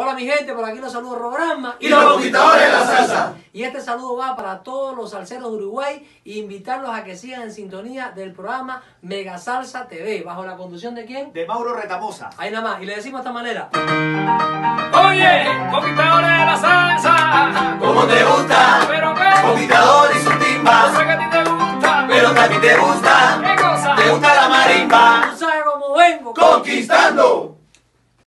Hola mi gente, por aquí los saludos Programa y los conquistadores de la salsa. Y este saludo va para todos los salseros de Uruguay e invitarlos a que sigan en sintonía del programa Mega Salsa TV, bajo la conducción de quién? De Mauro Retamosa. Ahí nada más, y le decimos de esta manera. Oye, conquistadores de la salsa. ¿Cómo te gusta? ¿Pero qué? Conquistador y su Yo timba. sé que a ti te gusta. Pero también te gusta. ¿Qué cosa? Te gusta la marimba. ¿Tú sabes cómo vengo? Conquistando.